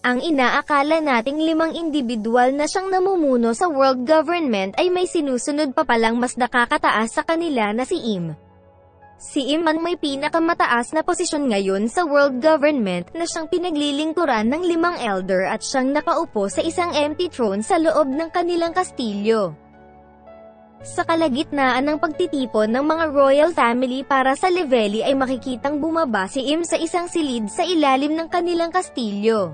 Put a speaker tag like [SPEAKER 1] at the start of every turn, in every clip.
[SPEAKER 1] Ang inaakala nating limang individual na siyang namumuno sa world government ay may sinusunod pa palang mas nakakataas sa kanila na si Im. Si Im ang may pinakamataas na posisyon ngayon sa world government na siyang pinaglilingkuran ng limang elder at siyang nakaupo sa isang empty throne sa loob ng kanilang kastilyo. Sa kalagitnaan ng pagtitipon ng mga royal family para sa Leveli ay makikitang bumaba si Im sa isang silid sa ilalim ng kanilang kastilyo.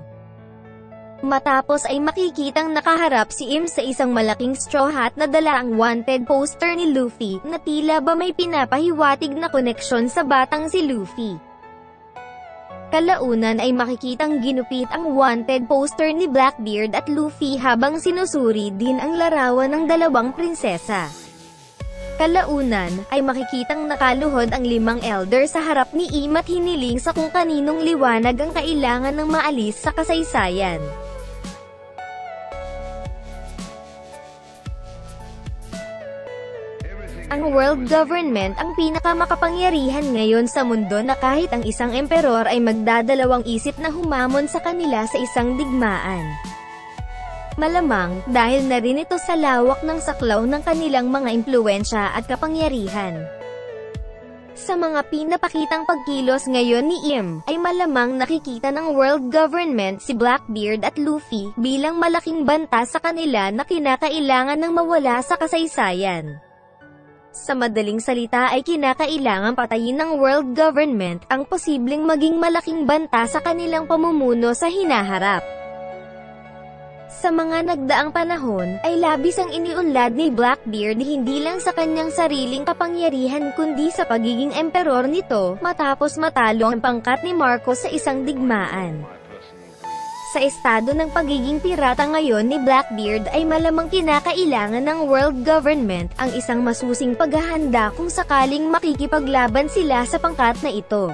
[SPEAKER 1] Matapos ay makikitang nakaharap si Im sa isang malaking straw hat na dala ang wanted poster ni Luffy, na tila ba may pinapahiwatig na koneksyon sa batang si Luffy. Kalaunan ay makikitang ginupit ang wanted poster ni Blackbeard at Luffy habang sinusuri din ang larawan ng dalawang prinsesa. Kalaunan, ay makikitang nakaluhod ang limang elder sa harap ni Im at hiniling sa kung kaninong liwanag ang kailangan ng maalis sa kasaysayan. Ang world government ang pinakamakapangyarihan ngayon sa mundo na kahit ang isang emperor ay magdadalawang isip na humamon sa kanila sa isang digmaan. Malamang, dahil na rin ito sa lawak ng saklaw ng kanilang mga impluensya at kapangyarihan. Sa mga pinapakitang pagkilos ngayon ni Im, ay malamang nakikita ng world government si Blackbeard at Luffy bilang malaking banta sa kanila na kinakailangan ng mawala sa kasaysayan. Sa madaling salita ay kinakailangan patayin ng world government ang posibleng maging malaking banta sa kanilang pamumuno sa hinaharap. Sa mga nagdaang panahon, ay labis ang iniunlad ni Blackbeard hindi lang sa kanyang sariling kapangyarihan kundi sa pagiging emperor nito, matapos matalo ang pangkat ni Marcos sa isang digmaan. Sa estado ng pagiging pirata ngayon ni Blackbeard ay malamang kinakailangan ng world government ang isang masusing paghahanda kung sakaling makikipaglaban sila sa pangkat na ito.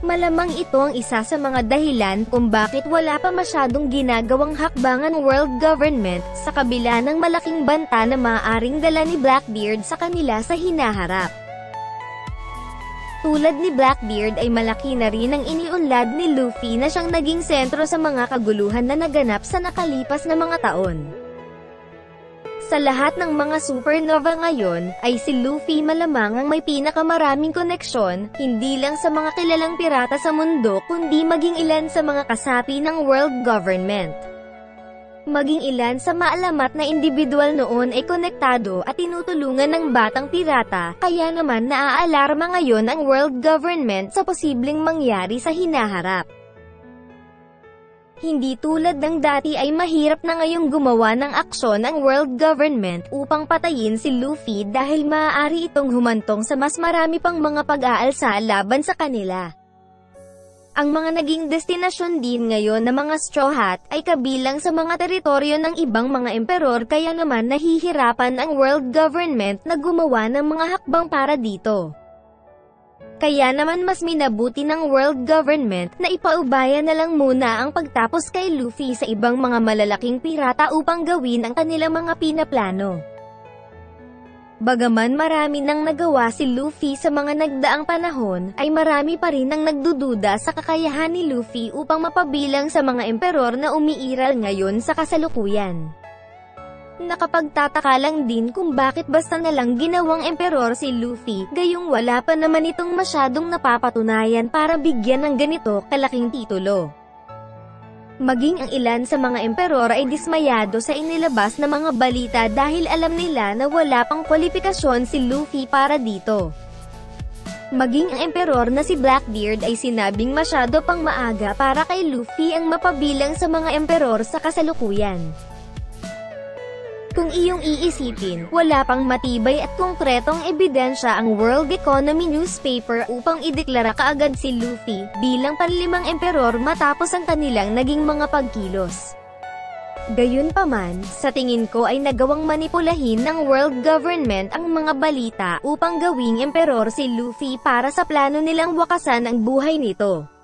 [SPEAKER 1] Malamang ito ang isa sa mga dahilan kung bakit wala pa masyadong ginagawang hakbangan world government sa kabila ng malaking banta na maaaring dala ni Blackbeard sa kanila sa hinaharap. Tulad ni Blackbeard ay malaki na rin ang iniunlad ni Luffy na siyang naging sentro sa mga kaguluhan na naganap sa nakalipas na mga taon. Sa lahat ng mga supernova ngayon, ay si Luffy malamang ang may pinakamaraming koneksyon, hindi lang sa mga kilalang pirata sa mundo kundi maging ilan sa mga kasapi ng world government maging ilan sa maalamat na individual noon ay konektado at tinutulungan ng batang pirata, kaya naman naaalarma ngayon ang world government sa posibleng mangyari sa hinaharap. Hindi tulad ng dati ay mahirap na ngayong gumawa ng aksyon ang world government upang patayin si Luffy dahil maaari itong humantong sa mas marami pang mga pag-aalsa laban sa kanila. Ang mga naging destinasyon din ngayon ng mga Straw Hat ay kabilang sa mga teritoryo ng ibang mga emperor kaya naman nahihirapan ang world government na gumawa ng mga hakbang para dito. Kaya naman mas minabuti ng world government na ipaubaya na lang muna ang pagtapos kay Luffy sa ibang mga malalaking pirata upang gawin ang kanilang mga pinaplano. Bagaman marami nang nagawa si Luffy sa mga nagdaang panahon, ay marami pa rin ang nagdududa sa kakayahan ni Luffy upang mapabilang sa mga emperor na umiiral ngayon sa kasalukuyan. Nakapagtataka lang din kung bakit basta nalang ginawang emperor si Luffy, gayong wala pa naman itong masyadong napapatunayan para bigyan ng ganito kalaking titulo. Maging ang ilan sa mga emperor ay dismayado sa inilabas na mga balita dahil alam nila na wala pang kwalifikasyon si Luffy para dito. Maging ang emperor na si Blackbeard ay sinabing masyado pang maaga para kay Luffy ang mapabilang sa mga emperor sa kasalukuyan. Kung iyong iisipin, wala pang matibay at konkretong ebidensya ang World Economy newspaper upang ideklara kaagad si Luffy bilang panlimang emperor matapos ang kanilang naging mga pagkilos. Gayunpaman, sa tingin ko ay nagawang manipulahin ng world government ang mga balita upang gawing emperor si Luffy para sa plano nilang wakasan ang buhay nito.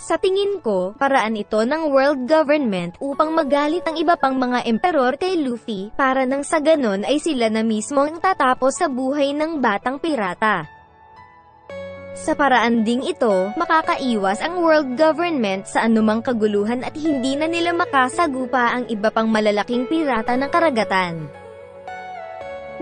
[SPEAKER 1] Sa tingin ko, paraan ito ng world government upang magalit ang iba pang mga emperor kay Luffy, para nang sa ganon ay sila na mismo ang tatapos sa buhay ng batang pirata. Sa paraan ding ito, makakaiwas ang world government sa anumang kaguluhan at hindi na nila makasagupa ang iba pang malalaking pirata ng karagatan.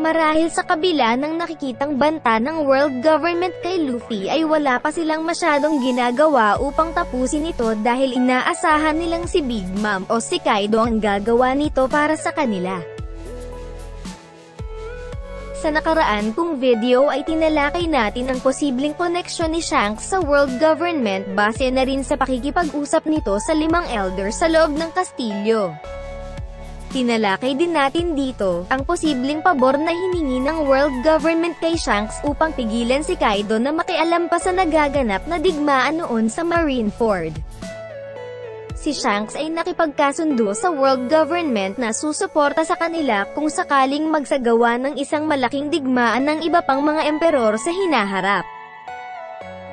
[SPEAKER 1] Marahil sa kabila ng nakikitang banta ng world government kay Luffy ay wala pa silang masyadong ginagawa upang tapusin ito dahil inaasahan nilang si Big Mom o si Kaido ang gagawa nito para sa kanila. Sa nakaraan kong video ay tinalakay natin ang posibleng koneksyon ni Shanks sa world government base na rin sa pakikipag-usap nito sa limang elder sa loob ng kastilyo. Tinalakay din natin dito, ang posibleng pabor na hiningi ng world government kay Shanks upang pigilan si Kaido na makialam pa sa nagaganap na digmaan noon sa Marineford. Si Shanks ay nakipagkasundo sa world government na susuporta sa kanila kung sakaling magsagawa ng isang malaking digmaan ng iba pang mga emperor sa hinaharap.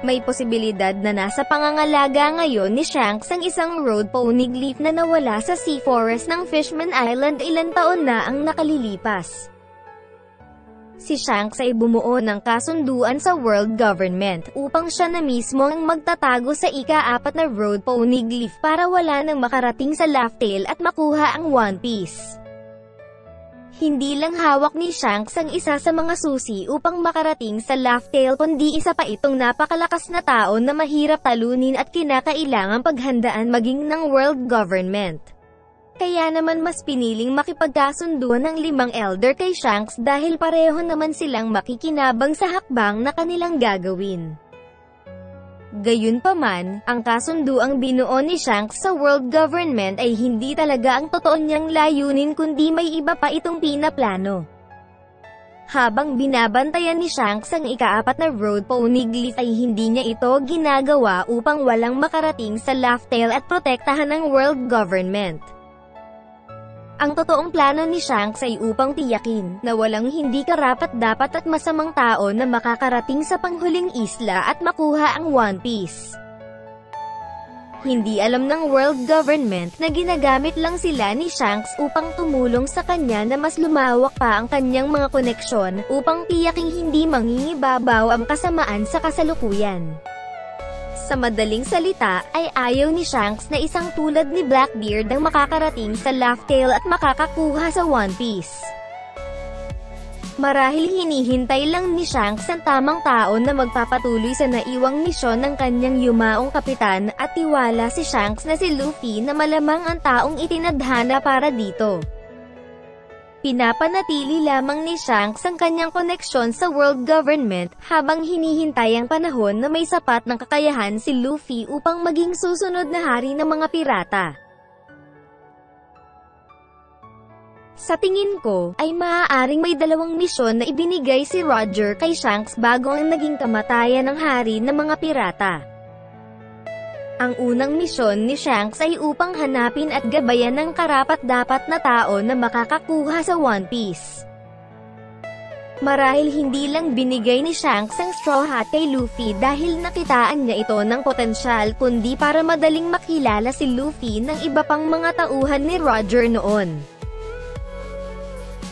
[SPEAKER 1] May posibilidad na nasa pangangalaga ngayon ni Shanks ang isang road poneglyph na nawala sa sea forest ng Fishman Island ilan taon na ang nakalilipas. Si Shanks ay bumuo ng kasunduan sa world government upang siya na mismo ang magtatago sa ika-apat na road poneglyph para wala nang makarating sa Laugh Tale at makuha ang One Piece. Hindi lang hawak ni Shanks ang isa sa mga susi upang makarating sa Laugh Tale kundi isa pa itong napakalakas na tao na mahirap talunin at kinakailangang paghandaan maging ng world government. Kaya naman mas piniling makipagkasundo ng limang elder kay Shanks dahil pareho naman silang makikinabang sa hakbang na kanilang gagawin. Gayunpaman, ang kasunduang binuo ni Shanks sa world government ay hindi talaga ang totoo niyang layunin kundi may iba pa itong pinaplano. Habang binabantayan ni Shanks ang ikaapat na road poneglyph ay hindi niya ito ginagawa upang walang makarating sa Laugh Tale at protektahan ng world government. Ang totoong plano ni Shanks ay upang tiyakin na walang hindi karapat-dapat at masamang tao na makakarating sa panghuling isla at makuha ang One Piece. Hindi alam ng world government na ginagamit lang sila ni Shanks upang tumulong sa kanya na mas lumawak pa ang kanyang mga koneksyon upang tiyaking hindi mangingibabaw ang kasamaan sa kasalukuyan. Sa madaling salita, ay ayaw ni Shanks na isang tulad ni Blackbeard ang makakarating sa Laugh Tale at makakakuha sa One Piece. Marahil hinihintay lang ni Shanks ang tamang tao na magpapatuloy sa naiwang misyon ng kanyang yumaong kapitan at tiwala si Shanks na si Luffy na malamang ang taong itinadhana para dito. Pinapanatili lamang ni Shanks ang kanyang koneksyon sa world government habang hinihintay ang panahon na may sapat ng kakayahan si Luffy upang maging susunod na hari ng mga pirata. Sa tingin ko, ay maaaring may dalawang misyon na ibinigay si Roger kay Shanks bago ang naging kamatayan ng hari ng mga pirata. Ang unang misyon ni Shanks ay upang hanapin at gabayan ng karapat-dapat na tao na makakakuha sa One Piece. Marahil hindi lang binigay ni Shanks ang Straw Hat kay Luffy dahil nakitaan niya ito ng potensyal kundi para madaling makilala si Luffy ng iba pang mga tauhan ni Roger noon.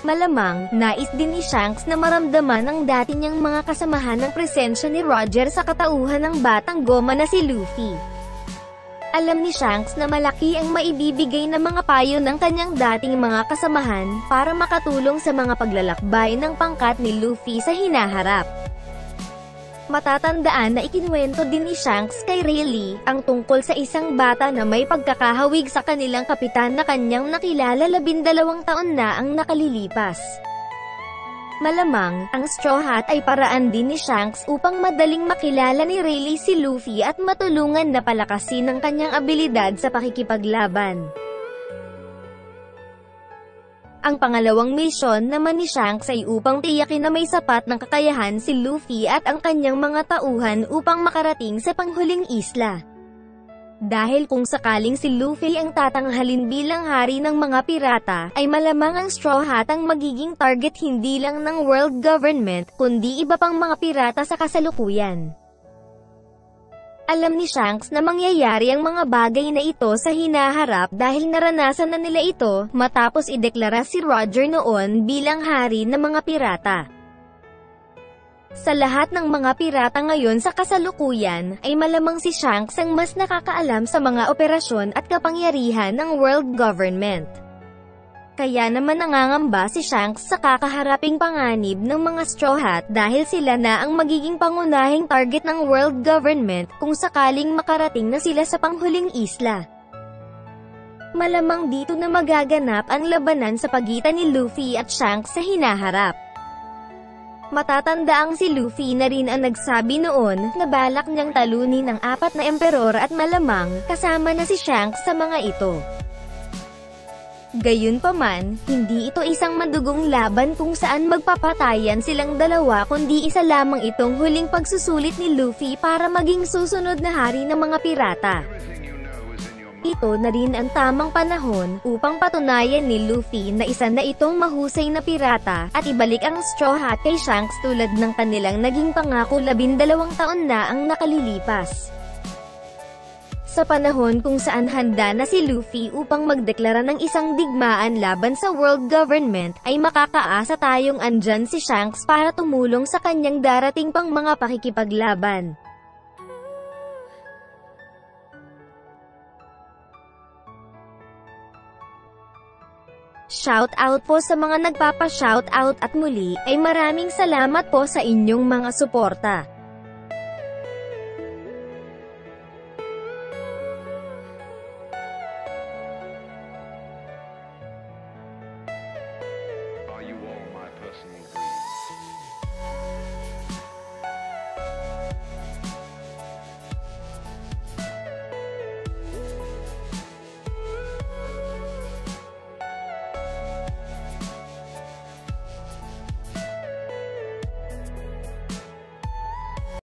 [SPEAKER 1] Malamang, nais din ni Shanks na maramdaman ang dati niyang mga kasamahan ng presensya ni Roger sa katauhan ng batang goma na si Luffy. Alam ni Shanks na malaki ang maibibigay na mga payo ng kanyang dating mga kasamahan para makatulong sa mga paglalakbay ng pangkat ni Luffy sa hinaharap. Matatandaan na ikinuwento din ni Shanks kay Rayleigh ang tungkol sa isang bata na may pagkakahawig sa kanilang kapitan na kanyang nakilala labindalawang taon na ang nakalilipas. Malamang, ang Straw Hat ay paraan din ni Shanks upang madaling makilala ni Rayleigh si Luffy at matulungan na palakasin ang kanyang abilidad sa pakikipaglaban. Ang pangalawang misyon naman ni Shanks ay upang tiyakin na may sapat ng kakayahan si Luffy at ang kanyang mga tauhan upang makarating sa panghuling isla. Dahil kung sakaling si Luffy ang tatanghalin bilang hari ng mga pirata, ay malamang ang Straw Hat ang magiging target hindi lang ng world government, kundi iba pang mga pirata sa kasalukuyan. Alam ni Shanks na mangyayari ang mga bagay na ito sa hinaharap dahil naranasan na nila ito matapos ideklara si Roger noon bilang hari ng mga pirata. Sa lahat ng mga pirata ngayon sa kasalukuyan, ay malamang si Shanks ang mas nakakaalam sa mga operasyon at kapangyarihan ng world government. Kaya naman nangangamba si Shanks sa kakaharaping panganib ng mga Straw Hat dahil sila na ang magiging pangunahing target ng world government kung sakaling makarating na sila sa panghuling isla. Malamang dito na magaganap ang labanan sa pagitan ni Luffy at Shanks sa hinaharap. Matatandaang si Luffy na rin ang nagsabi noon na balak niyang talunin ang apat na emperor at malamang kasama na si Shanks sa mga ito. Gayunpaman, hindi ito isang madugong laban kung saan magpapatayan silang dalawa kundi isa lamang itong huling pagsusulit ni Luffy para maging susunod na hari ng mga pirata. Ito na rin ang tamang panahon upang patunayan ni Luffy na isa na itong mahusay na pirata at ibalik ang Straw Hat kay Shanks tulad ng kanilang naging pangako labindalawang taon na ang nakalilipas. Sa panahon kung saan handa na si Luffy upang magdeklara ng isang digmaan laban sa world government, ay makakaasa tayong andyan si Shanks para tumulong sa kanyang darating pang mga pakikipaglaban. Shout out po sa mga nagpapa-shout out at muli ay maraming salamat po sa inyong mga suporta.